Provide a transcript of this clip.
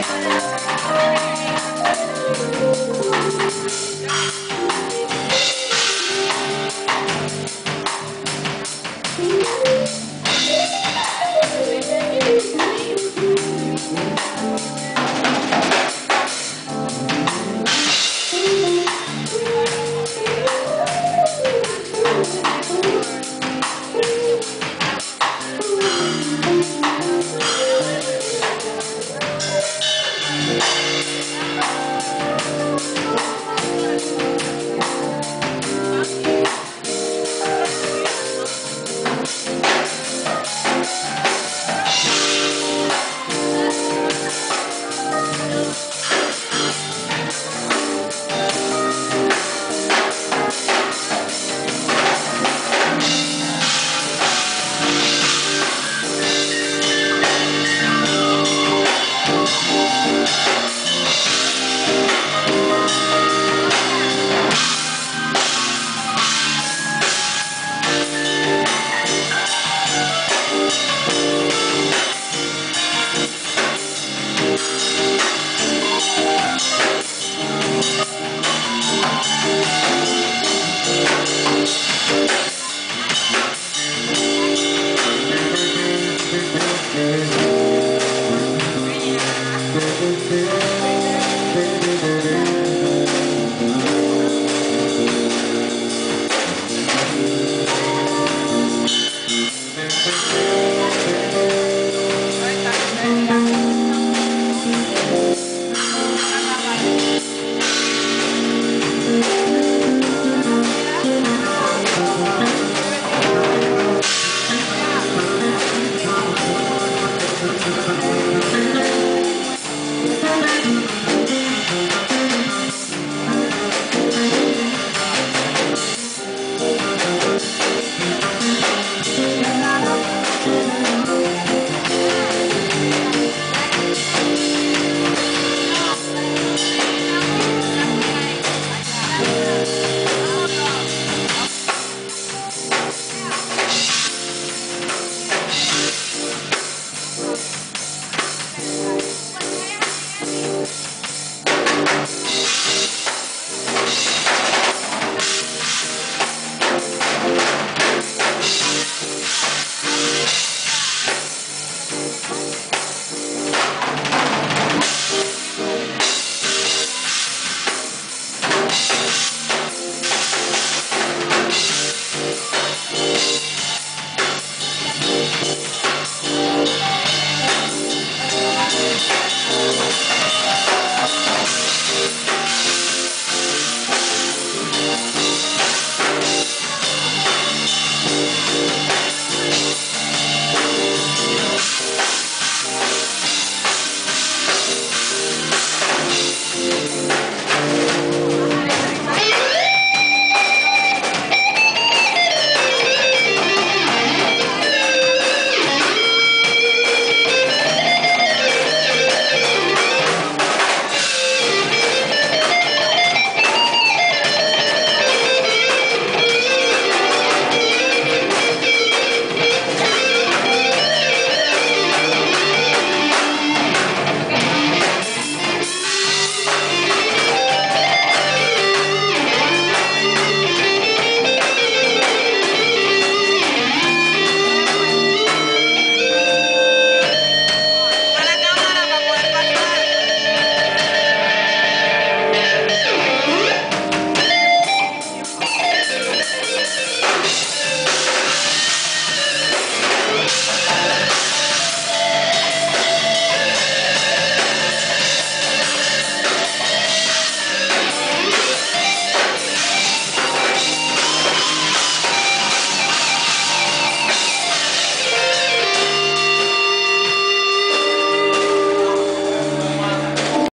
Bye.